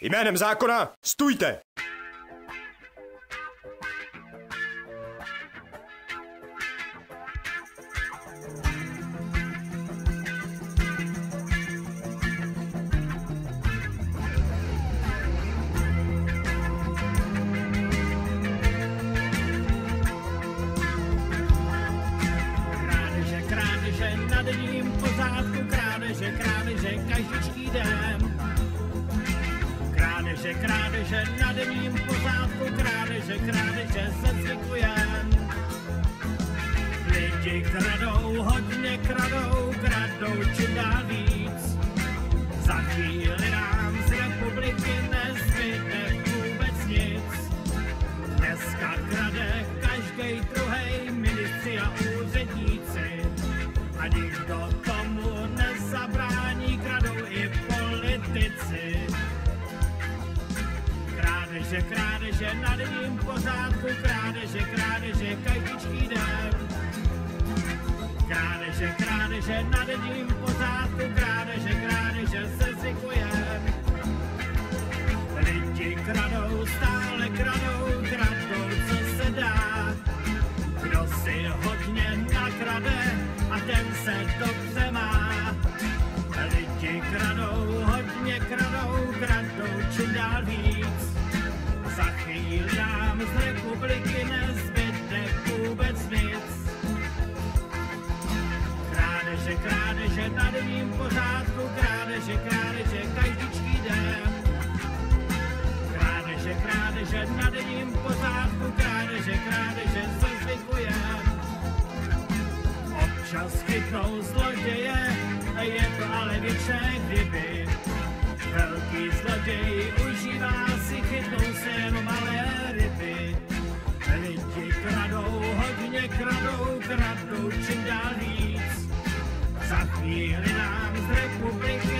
Jménem zákona stůjte! Krádeže, krádeže na denním pořádku, krádeže, krádeže se zvykujem. Lidi kradou, hodně kradou, kradou čím Krádeže, krádeže na denním pořádku, krádeže, krádeže každý den. Krádeže, krádeže na denním pořádku, krádeže, krádeže se zvykujem. Lidi kradou, stále kradou, kradou, co se dá. Kdo si hodně nakrade a ten se dobře má. Lidi kradou, Krádeže, krádeže na denním pořádku, krádeže, krádeže každičký den. Krádeže, krádeže na denním pořádku, krádeže, krádeže se zvykujem. Občas chytnou zloděje, je to ale věčné kdyby. Velký zloděj užívá si, chytnou se jenom malé ryby. Lidi kradou, hodně kradou, kradou. Za chvíli z republiky.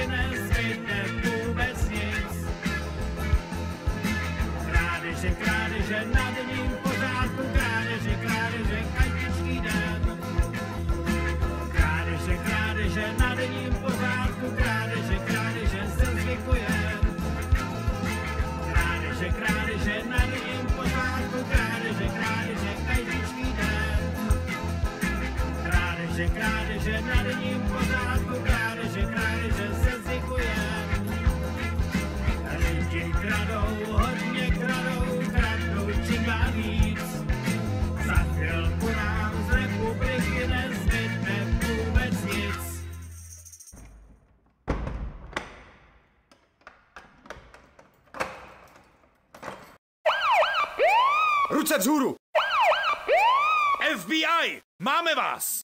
Krádeže, krádeže na Krádeže, na denním pořádku, krádeže, krádeže se. Lidi kradou, hodně kradou, kradou čím dál víc. Za chvilku nám z republiky nezbyde vůbec nic. Ruce vzhůru! FBI! Máme vás!